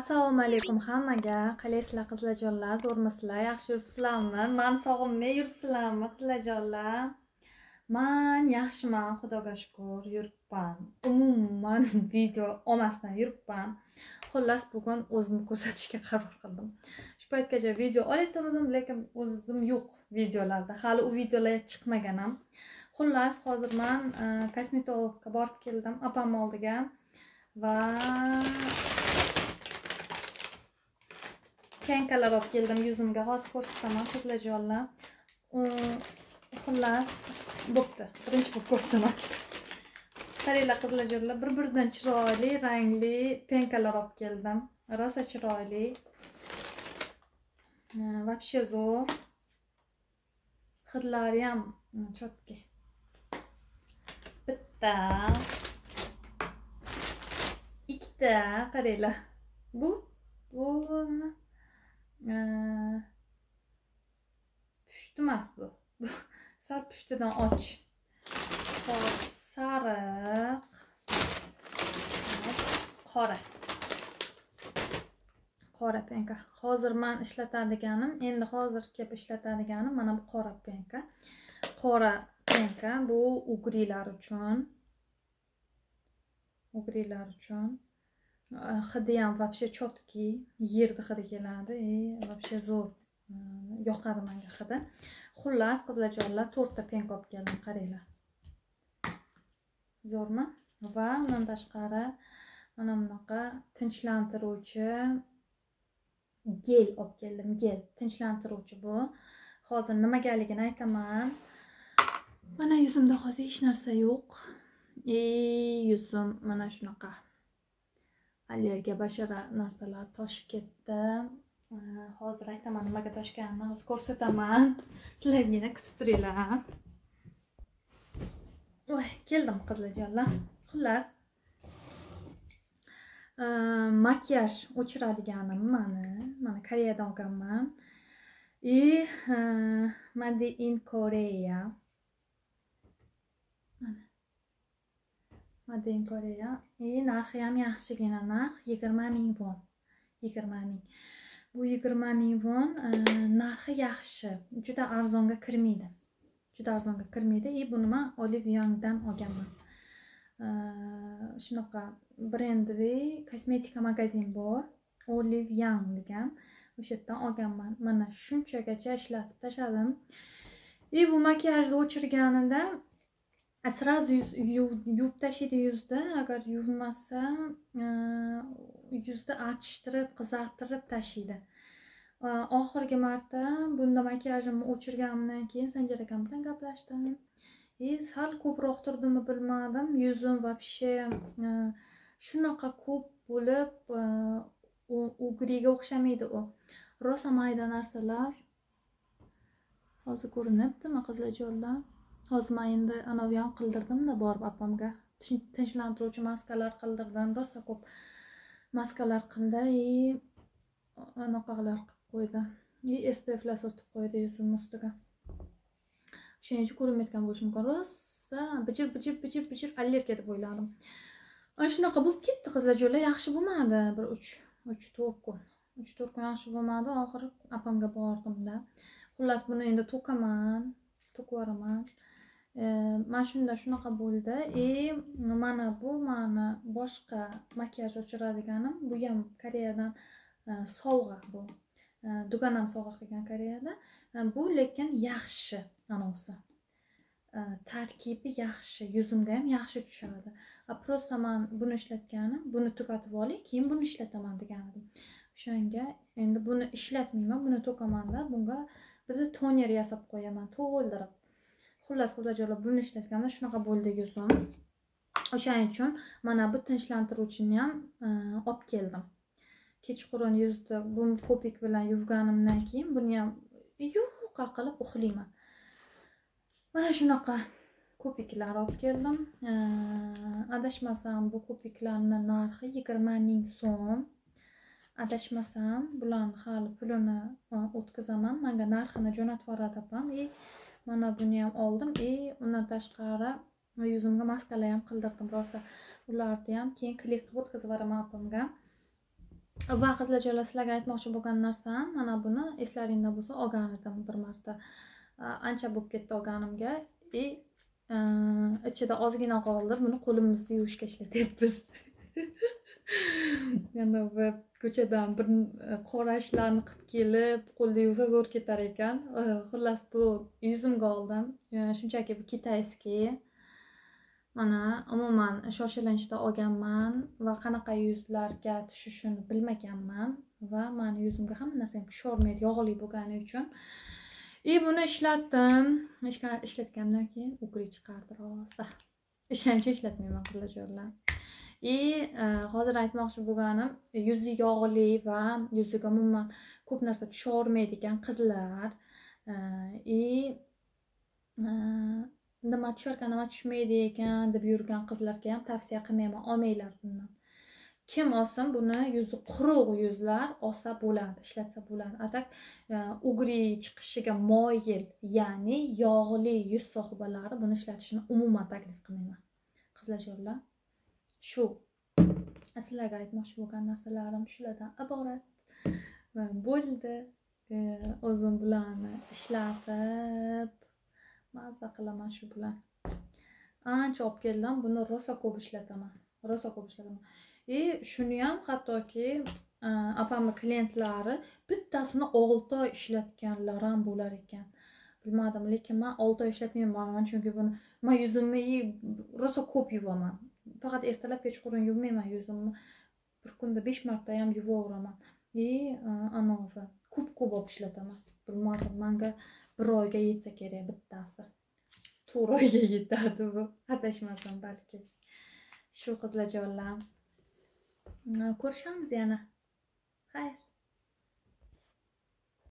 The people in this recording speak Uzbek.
assalomu alaykum hammaga. Qalaysizlar qizlarjonlar? Zo'rmisizlar yaxshi yuribsizlarmi? Man sog'inmay yuribsizlarmi qizlarjonlar? Man yaxshiman xudoga shukur yuribman. Umuman video olmasdan yuribman. Xullas bugun o'zimni ko'rsatishga qaror qildim. Shu paytgacha video olayotgandim lekin o'zim yo'q videolarda. Hali u videolar chiqmagan ham xullas hozir man e, kosmetologga borib keldim opamni oldiga va penkalar olib keldim yuzimga. Hozir ko'rsataman qizlajonlar xullas bo'pti. Birinchi bo'lib ko'rsataman. Qaranglar qizlajonlar bir biridan chiroyli rangli penkalar olib keldim. Rosa chiroyli. E, Вообще zo'r. Hidlari ham e, четкий ikkita qaranglar bu bu pushti emas bu sal pushtidan och hop sariq qora qora penka hozir man ishlatadiganim endi hozir kelib ishlatadiganim mana bu qora penka. Qora penka bu ugrilar uchun ugrilar uchun hidi ham вообще четкий yerni hidi keladi и вообще zo'r e, yoqadi manga hidi xullas qizlarjonlar to'rtta penka olib keldim qaranglar zo'rmi? Va undan tashqari mana bunaqa tinchlantiruvchi gel olib keldim gel. Tinchlantiruvchi bu. Hozir nimagaligini aytaman. Yuzimda hozir hech narsa yo'q. И yuzim mana shunaqa. Allergiya bashara narsalar toshib ketdi. E, hozir aytaman nimaga toshganini hozir ko'rsataman. Sizlargina kutib turinglar. Voy keldim qizlarjonlar xullas. E, makiyaj o'chiradiganim mani mana koreyadan olganman. И made in korea mana Maden Koreya. E, narxi ham yaxshigina narx 20 ming won. 20 ming. Bu 20 ming won e, narxi yaxshi. Juda arzonga kirmaydi. Juda arzonga kirmaydi. E, buni men Olive Youngdan olganman. E, shunaqa brendli kosmetika magazin bor. Olive Young degan. O'sha yerdan olganman. Mana shunchagacha ishlatib tashladim. И bu makiyajni o'chirganida сразу yuvib tashlaydi yuzni agar yuvmasa e, yuzni achishtirib qizartirib tashlaydi e, oxirgi marta bunda makiyajimni o'chirganimdan keyin sanjar akam bilan gaplashdim. И sal ko'proq turdimi bilmadim yuzim вообще e, shunaqa ko'p bo'lib ugriga o'xshamaydi u. Rosa mayda narsalar hozir ko'rinyaptimi qizlarjonlar hozir man endi anavi ham qildirdimda borib opamga. Tinchlantiruvchi maskalar qildirdim. Rosa ko'p maskalar qildi. И anaqalar qilib qo'ydi. И spflar surtib qo'ydi yuzimni ustiga. O'shaning uchun ko'rinmayotgan bo'lishi mumkin. Rosa bijir bijir bijir bijir allergiya deb o'yladim. Ana shunaqa bo'lib ketdi qizlar jo'lar yaxshi bo'lmadi. Bir uch uch to'rt kun uch to'rt kun yaxshi bo'lmadi. Oxiri opamga bordimda. Xullas buni endi to'kaman to'kib yuboraman mana shunda shunaqa bo'ldi. И mana bu mani boshqa makiyaj o'chiradiganim bu ham koreyadan sovg'a bu. E, dugonam sovg'a qilgan koreyada. Bu lekin yaxshi anavisi tarkibi yaxshi yuzimga ham yaxshi tushadi. Просто man buni ishlatganim buni tugatib olay keyin buni ishlataman degan edim o'shanga endi buni ishlatmayman buni to'kamanda. Bunga bitta toner yasab qo'yaman to'ldirib xullas qizlarjonlar buni ishlatganda shunaqa bo'ldi yuzim o'shaning uchun mana bu tinchlantiruvchini ham e, olib keldim. Kechqurun yuzni bu ko'pik bilan yuvganimdan keyin buni ham yuqa qilib uxlayman. Mana shunaqa ko'piklar olib keldim. E, adashmasam bu ko'piklarni narxi yigirma ming so'm. Adashmasam bularni hali pulini e, o'tkazaman. Manga narxini jo'natib yuboradi opam и mana buni ham oldim. И undan tashqari yuzimga maskalar ham qildirdim rosa. Ularni ham keyin klik qilib o'tkazib yuboraman opamga. Va qizlar joylar sizlarga aytmoqchi bo'lgan narsam mana buni eslaringda bo'lsa olgan edim bir marta. Ancha bo'lib ketdi olganimga. E, И ichida ozgina qoldi. Buni qo'limizni yuvishga ishlatyapmiz. yana bu ko'chadan bir e, qora ishlarni qilib kelib qo'lda yuvsa zo'r ketar ekan. E, xullas bu yuzimga oldim. E, shunchaki bu kitayskiy mana umuman shoshilinchda olganman va qanaqa yuzlarga tushishini bilmaganman va mani yuzimga hamma narsam ham tushavermaydi yog'li bo'lgani uchun. И buni ishlatdim. Ishlatgandan keyin ukri chiqardi rosa. O'shaning ishlatmayman ishlatmayman qizlarjonlar и э, hozir aytmoqchi bo'lganim yuzi yog'li va yuziga umuman ko'p narsa tushavermaydigan qizlar. Э, и э, nima tusharkan nima tushmaydi ekan deb yurgan qizlarga ham tavsiya qilmayman olmanglar bundan. Kim olsin buni yuzi quruq yuzlar olsa bo'ladi ishlatsa bo'ladi. Atak e, ugri chiqishiga moyil ya'ni yog'li yuz sohibalari buni ishlatishni umuman taklif qilmayman. Qizlar shu. Sizlarga aytmoqchi bo'lgan narsalarim shulardan iborat. Bo'ldi. O'zim bularni ishlatib maza qilaman shu bilan. Ancha olib keldim buni rosa ko'p ishlataman. Rosa ko'p ishlataman. И shuni ham hattoki e, opamni klientlari bittasini olti oy ishlatganlar ham bo'lar ekan. Bilmadim lekin man olti oy ishlatmayman chunki buni man yuzimni rosa ko'p yuvaman. Faqat ertalab kechqurun yuvmayman yuzimni. Bir kunda besh marta ham yuvaveraman и anavi ko'p ko'p olib ishlataman. Bilmadim manga bir oyga yetsa kerak bittasi. To'rt oyga yetadi bu. Adashmasam balki. Shu qizlajonlar ko'rishamiz yana. Xayr.